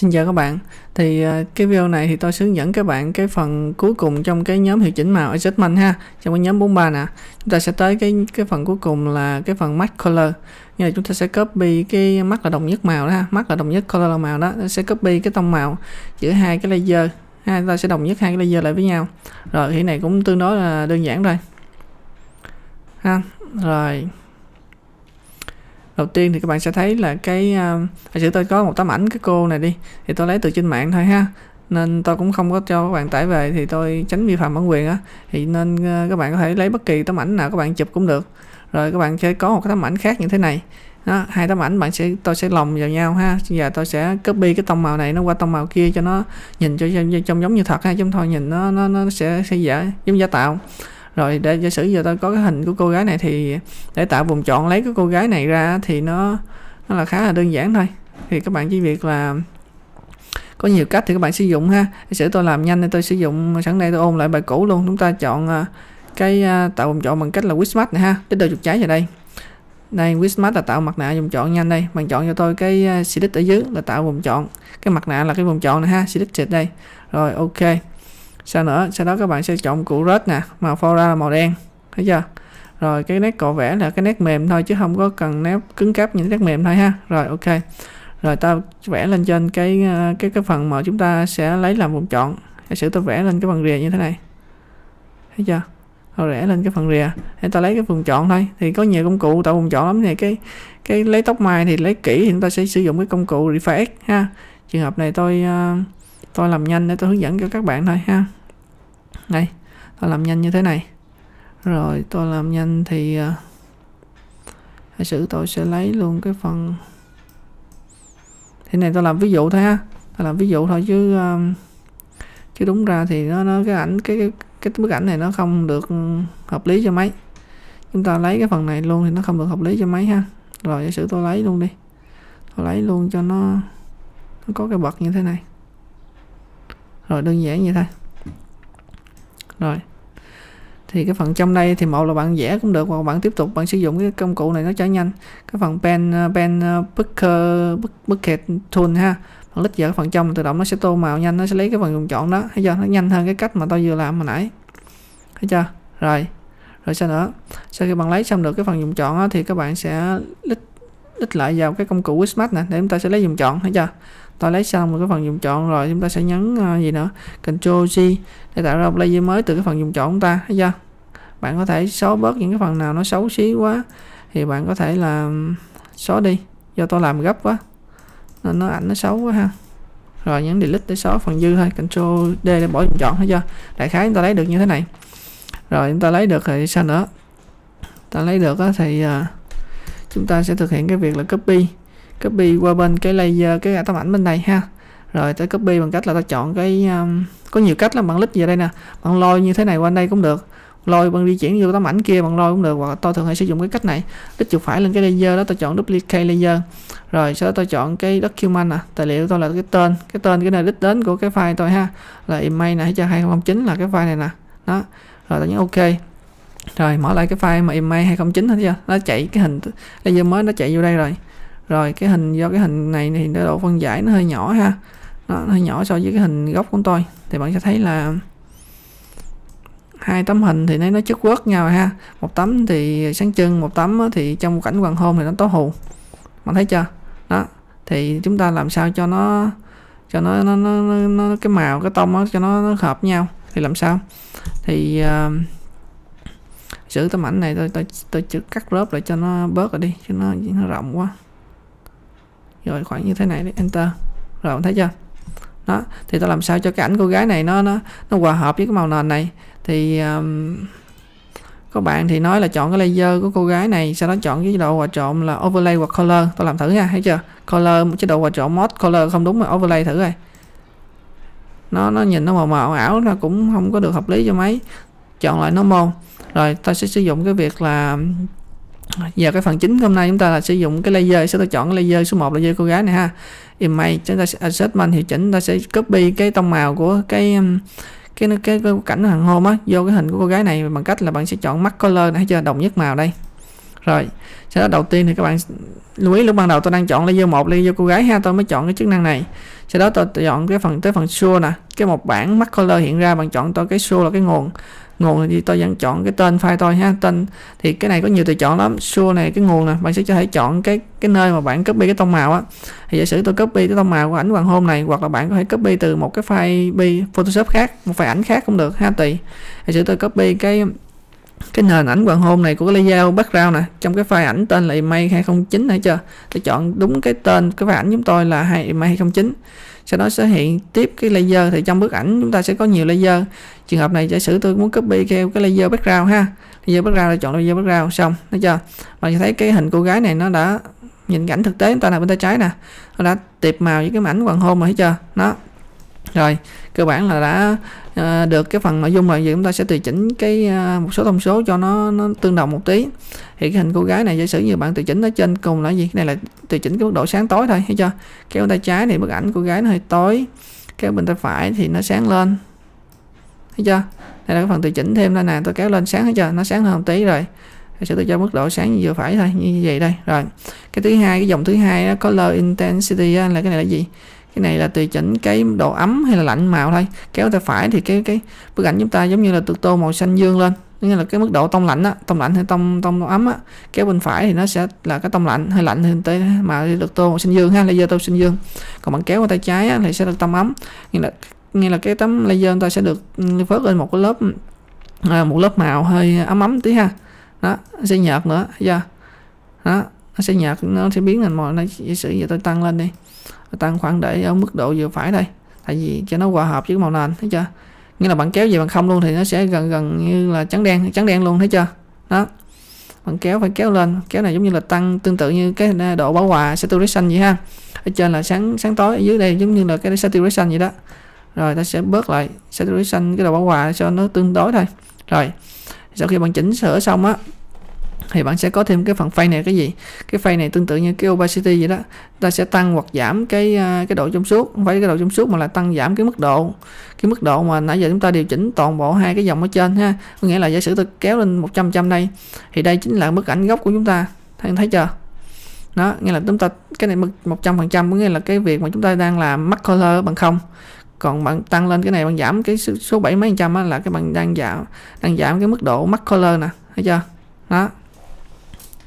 Xin chào các bạn. Thì à, cái video này thì tôi hướng dẫn các bạn cái phần cuối cùng trong cái nhóm hiệu chỉnh màu adjustment ha. Trong cái nhóm 43 nè. Chúng ta sẽ tới cái cái phần cuối cùng là cái phần mask color. Như là chúng ta sẽ copy cái mắt là đồng nhất màu đó ha. Mắt là đồng nhất color là màu đó. Nó sẽ copy cái tông màu giữa hai cái layer. Ha, chúng ta sẽ đồng nhất hai cái layer lại với nhau. Rồi thì này cũng tương đối là đơn giản rồi. Ha. Rồi đầu tiên thì các bạn sẽ thấy là cái à, uh, sử tôi có một tấm ảnh cái cô này đi thì tôi lấy từ trên mạng thôi ha. Nên tôi cũng không có cho các bạn tải về thì tôi tránh vi phạm bản quyền á. Thì nên uh, các bạn có thể lấy bất kỳ tấm ảnh nào các bạn chụp cũng được. Rồi các bạn sẽ có một cái tấm ảnh khác như thế này. Đó, hai tấm ảnh bạn sẽ tôi sẽ lồng vào nhau ha. Bây giờ tôi sẽ copy cái tông màu này nó qua tông màu kia cho nó nhìn cho trông giống như thật ha chúng thôi nhìn nó nó nó sẽ sẽ giả giống giả tạo rồi để giả sử giờ tôi có cái hình của cô gái này thì để tạo vùng chọn lấy cái cô gái này ra thì nó nó là khá là đơn giản thôi. Thì các bạn chỉ việc là có nhiều cách thì các bạn sử dụng ha. Giả sử tôi làm nhanh thì tôi sử dụng, sẵn đây tôi ôn lại bài cũ luôn. Chúng ta chọn à, cái à, tạo vùng chọn bằng cách là Wismat này ha, đích đầu chuột trái vào đây. Đây Wismat là tạo mặt nạ vùng chọn nhanh đây. Bạn chọn cho tôi cái à, select ở dưới là tạo vùng chọn cái mặt nạ là cái vùng chọn này ha select đây. Rồi, ok sau nữa, sau đó các bạn sẽ chọn cụ rết nè, màu fora là màu đen, thấy chưa? Rồi cái nét cọ vẽ là cái nét mềm thôi chứ không có cần nét cứng cáp những nét mềm thôi ha. Rồi, ok. Rồi ta vẽ lên trên cái ờ, cái cái phần mà chúng ta sẽ lấy làm vùng chọn giả sử tao vẽ lên cái phần rìa như thế này. Thấy chưa? Tao vẽ lên cái phần rìa. Để ta lấy cái vùng chọn thôi. Thì có nhiều công cụ tạo vùng chọn lắm này cái cái lấy tóc mai thì lấy kỹ thì chúng ta sẽ sử dụng cái công cụ Refine ha. Trường hợp này tôi ờ, tôi làm nhanh để tôi hướng dẫn cho các bạn thôi ha đây tôi làm nhanh như thế này. Rồi tôi làm nhanh thì à, uh, giả sử tôi sẽ lấy luôn cái phần thế này tôi làm ví dụ thôi ha. Tôi làm ví dụ thôi chứ um, chứ đúng ra thì nó nó cái ảnh cái, cái cái bức ảnh này nó không được hợp lý cho máy chúng ta lấy cái phần này luôn thì nó không được hợp lý cho máy ha. Rồi giả sử tôi lấy luôn đi. Tôi lấy luôn cho nó nó có cái bật như thế này. Rồi đơn giản như thôi rồi. Thì cái phần trong đây thì một là bạn vẽ cũng được hoặc bạn tiếp tục bạn sử dụng cái công cụ này nó cho nhanh. Cái phần pen ờ, pen ờ, bucket bucket tool ha. Bạn lít vào cái phần trong tự động nó sẽ tô màu nhanh nó sẽ lấy cái phần dùng chọn đó. Thấy chưa? Nó nhanh hơn cái cách mà tôi vừa làm hồi nãy. Thấy chưa? Rồi. Rồi sao nữa? Sau khi bạn lấy xong được cái phần dùng chọn đó, thì các bạn sẽ lít lít lại vào cái công cụ Wismat nè để chúng ta sẽ lấy dùng chọn thấy chưa? Tôi lấy xong một cái phần dùng chọn rồi chúng ta sẽ nhấn uh, gì nữa? Ctrl G để tạo ra một layer mới từ cái phần dùng chọn chúng ta thấy chưa? Bạn có thể xóa bớt những cái phần nào nó xấu xí quá thì bạn có thể là xóa đi do tôi làm gấp quá nên nó ảnh nó xấu quá ha. Rồi nhấn delete để xóa phần dư thôi Ctrl D để bỏ dùng chọn thấy chưa? Đại khái chúng ta lấy được như thế này. Rồi chúng ta lấy được thì sao nữa? Ta lấy được thì ờ, chúng ta sẽ thực hiện cái việc là copy copy qua bên cái layer cái tấm ảnh bên này ha. Rồi tới copy bằng cách là ta chọn cái um, có nhiều cách là bạn lít về đây nè. Bạn lôi như thế này qua đây cũng được. Lôi bằng di chuyển vô tấm ảnh kia bằng lôi cũng được hoặc tôi thường hay sử dụng cái cách này. Lít chuột phải lên cái layer đó tôi chọn duplicate layer. Rồi sau đó tôi chọn cái document à tài liệu tôi là cái tên. Cái tên cái này đích đến của cái file tôi ha. Là email này cho 2009 là cái file này nè. Đó. Rồi tôi nhấn ok. Rồi mở lại cái file mà email 2009 thấy chưa? Nó chạy cái hình layer mới nó chạy vô đây rồi rồi cái hình do cái hình này thì độ phân giải nó hơi nhỏ ha. Nó, hơi nhỏ so với cái hình gốc của tôi. Thì bạn sẽ thấy là hai tấm hình thì nó nó chất quớt nhau ha. Một tấm thì sáng trưng một tấm thì trong cảnh hoàng hôn thì nó tối hù. Bạn thấy chưa? Đó thì chúng ta làm sao cho nó cho nó nó, nó, nó, nó cái màu cái tông đó cho nó, nó hợp nhau? Thì làm sao? Thì ờ, uh, giữ tấm ảnh này tôi tôi tôi chữ cắt lớp lại cho nó bớt rồi đi cho nó nó rộng quá rồi khoảng như thế này đấy enter. Rồi bạn thấy chưa? Đó thì tôi làm sao cho cái ảnh cô gái này nó nó nó hòa hợp với cái màu nền này? Thì um, các bạn thì nói là chọn cái layer của cô gái này sau đó chọn cái chế độ hòa trộn là overlay hoặc color. Tôi làm thử nha thấy chưa? Color chế độ hòa trộn mod color không đúng mà overlay thử rồi nó nó nhìn nó màu màu ảo nó cũng không có được hợp lý cho mấy. Chọn lại normal. Rồi ta sẽ sử dụng cái việc là giờ cái phần chính hôm nay chúng ta là sử dụng cái layer sẽ tôi chọn cái layer số 1 layer cô gái này ha. Image chúng ta sẽ adjustment hiệu chỉnh ta sẽ copy cái tông màu của um, cái cái cái, cái, cảnh hoàng hôn á vô cái hình của cô gái này bằng cách là bạn sẽ chọn mask color này chưa? Đồng nhất màu đây. Rồi sau đó đầu tiên thì các bạn lưu ý lúc ban đầu tôi đang chọn layer một layer cô gái ha tôi mới chọn cái chức năng này. Sau đó tôi chọn cái phần tới phần show nè. Cái một bảng mắt color hiện ra bạn chọn tôi cái show là cái nguồn nguồn thì tôi vẫn chọn cái tên file thôi ha. Tên thì cái này có nhiều tùy chọn lắm. Sure này, cái nguồn nè, bạn sẽ có thể chọn cái cái nơi mà bạn copy cái tông màu á. Thì giả sử tôi copy cái tông màu của ảnh hoàng hôn này, hoặc là bạn có thể copy từ một cái file bi, photoshop khác, một file ảnh khác cũng được ha, tùy. Giả sử tôi copy cái cái nền ảnh hoàng hôn này của cái layout background nè, trong cái file ảnh tên là image 209 hay chưa? Tôi chọn đúng cái tên, cái file ảnh chúng tôi là hai image 209 sau đó sẽ hiện tiếp cái layer thì trong bức ảnh chúng ta sẽ có nhiều layer trường hợp này giả sử tôi muốn copy theo cái layer background ha. Layer background là chọn layer background xong thấy chưa? Bạn thấy cái hình cô gái này nó đã nhìn cảnh thực tế chúng ta là bên tay trái nè. Nó đã tiệp màu với cái ảnh hoàng hôn mà thấy chưa? Nó rồi cơ bản là đã uh, được cái phần nội dung rồi. Giờ chúng ta sẽ tùy chỉnh cái uh, một số thông số cho nó nó tương đồng một tí thì cái hình cô gái này giả sử như bạn tùy chỉnh ở trên cùng là gì? Cái này là tùy chỉnh cái mức độ sáng tối thôi thấy chưa? Kéo tay trái thì bức ảnh cô gái nó hơi tối kéo bên tay phải thì nó sáng lên thấy chưa? Đây là cái phần tùy chỉnh thêm đây nè tôi kéo lên sáng thấy chưa? Nó sáng hơn một tí rồi. Sẽ tôi cho mức độ sáng như vừa phải thôi như vậy đây. Rồi cái thứ hai cái dòng thứ hai đó, color intensity là cái này là gì? Cái này là tùy chỉnh cái độ ấm hay là lạnh màu thôi. Kéo tay phải thì cái cái bức ảnh chúng ta giống như là được tô màu xanh dương lên nghĩa là cái mức độ tông lạnh á tông lạnh hay tông tông ấm á kéo bên phải thì nó sẽ là cái tông lạnh hay lạnh thì tới mà được tô sinh xanh dương ha laser tô xanh dương. Còn bạn kéo qua tay trái á, thì sẽ được tông ấm. Nghĩa là nghĩa là cái tấm laser chúng ta sẽ được phớt lên một cái lớp à, một lớp màu hơi ấm ấm tí ha. Đó sẽ nhợt nữa chưa đó nó sẽ nhạt, nó sẽ biến thành màu nó giả sử giờ tôi tăng lên đi. Tăng khoảng để ở mức độ vừa phải đây. Tại vì cho nó hòa hợp với màu nền thấy chưa? Nghĩa là bạn kéo về bằng không luôn thì nó sẽ gần gần như là trắng đen trắng đen luôn, thấy chưa? Đó. Bạn kéo phải kéo lên. Kéo này giống như là tăng, tương tự như cái à, độ bảo hòa saturation vậy ha. Ở trên là sáng sáng tối, ở dưới đây giống như là cái saturation vậy đó. Rồi ta sẽ bớt lại saturation, cái độ bảo hòa cho nó tương đối thôi. Rồi, sau khi bạn chỉnh sửa xong á thì bạn sẽ có thêm cái phần phay này cái gì? Cái phay này tương tự như cái opacity vậy đó. Ta sẽ tăng hoặc giảm cái à, cái độ trong suốt. Không phải cái độ trong suốt mà là tăng giảm cái mức độ. Cái mức độ mà nãy giờ chúng ta điều chỉnh toàn bộ hai cái dòng ở trên ha. Có nghĩa là giả sử tôi kéo lên 100 trăm đây, thì đây chính là bức ảnh gốc của chúng ta. Thấy thấy chưa? Đó, nghĩa là chúng ta, cái này một trăm phần trăm, có nghĩa là cái việc mà chúng ta đang làm mắc color bằng không. Còn bạn tăng lên cái này, bạn giảm cái số bảy mấy phần trăm là cái bạn đang giảm đang giảm cái mức độ mắc color nè. Thấy chưa? Đó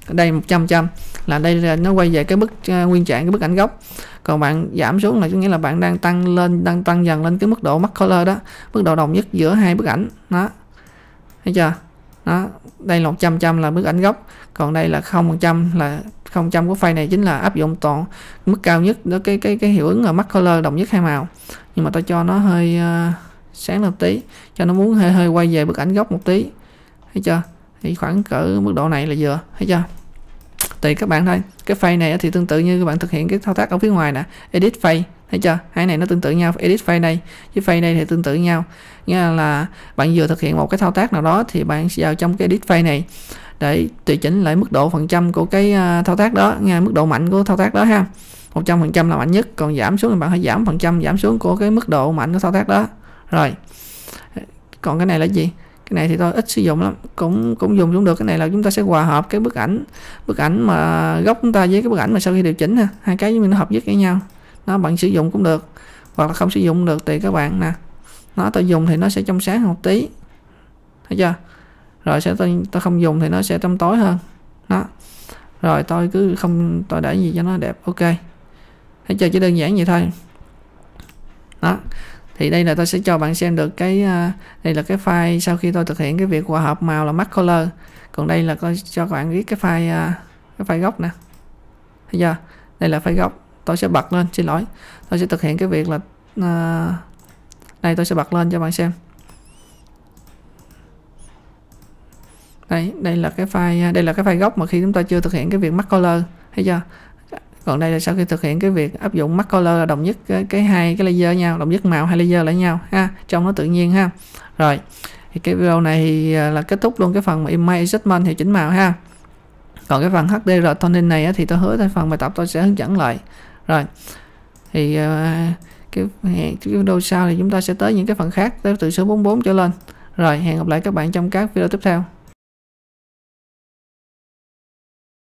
đây 100 trăm là đây là nó quay về cái bức uh, nguyên trạng cái bức ảnh gốc. Còn bạn giảm xuống là có nghĩa là bạn đang tăng lên đang tăng dần lên cái mức độ mắc color đó. Mức độ đồng nhất giữa hai bức ảnh. Đó. Thấy chưa? Đó. Đây là 100 trăm là bức ảnh gốc. Còn đây là không trăm là không trăm của file này chính là áp dụng toàn mức cao nhất đó cái cái cái hiệu ứng là mắc color đồng nhất hai màu. Nhưng mà tôi cho nó hơi uh, sáng một tí. Cho nó muốn hơi hơi quay về bức ảnh gốc một tí. Thấy chưa? Thì khoảng cỡ mức độ này là vừa, thấy chưa? Tùy các bạn thôi. Cái file này thì tương tự như các bạn thực hiện cái thao tác ở phía ngoài nè. Edit file, thấy chưa? Hai này nó tương tự nhau. Edit file đây với file đây thì tương tự nhau. Nghĩa là bạn vừa thực hiện một cái thao tác nào đó thì bạn sẽ vào trong cái edit file này để tùy chỉnh lại mức độ phần trăm của cái à, thao tác đó, nghe mức độ mạnh của thao tác đó ha. 100% là mạnh nhất, còn giảm xuống thì bạn phải giảm phần trăm, giảm xuống của cái mức độ mạnh của thao tác đó. Rồi. Còn cái này là gì? Cái này thì tôi ít sử dụng lắm. Cũng cũng dùng cũng được. Cái này là chúng ta sẽ hòa hợp cái bức ảnh bức ảnh mà góc chúng ta với cái bức ảnh mà sau khi điều chỉnh ha. Hai cái nó hợp nhất với nhau. Nó bạn sử dụng cũng được. Hoặc là không sử dụng được, tùy các bạn nè. Nó tôi dùng thì nó sẽ trong sáng một tí. Thấy chưa? Rồi sẽ tôi tôi không dùng thì nó sẽ trong tối hơn. Đó. Rồi tôi cứ không, tôi để gì cho nó đẹp. Ok. Thấy chưa? Chỉ đơn giản vậy thôi thì đây là tôi sẽ cho bạn xem được cái à, đây là cái file sau khi tôi thực hiện cái việc hòa hợp màu là mask color. Còn đây là tôi cho các bạn biết cái file à, cái file gốc nè. Thấy chưa? Đây là file gốc. Tôi sẽ bật lên xin lỗi. Tôi sẽ thực hiện cái việc là uh, đây tôi sẽ bật lên cho bạn xem. Đây đây là cái file đây là cái file gốc mà khi chúng ta chưa thực hiện cái việc mask color. Thấy chưa? Còn đây là sau khi thực hiện cái việc áp dụng mask color là đồng nhất cái, cái hai cái laser nhau đồng nhất màu hai laser lại nhau ha trong nó tự nhiên ha. Rồi thì cái video này thì à, là kết thúc luôn cái phần mà image adjustment thì chỉnh màu ha. Còn cái phần HDR toning này á, thì tôi hứa tới phần bài tập tôi sẽ hướng dẫn lại. Rồi thì à, cái, cái video sau thì chúng ta sẽ tới những cái phần khác tới từ số 44 trở lên. Rồi hẹn gặp lại các bạn trong các video tiếp theo.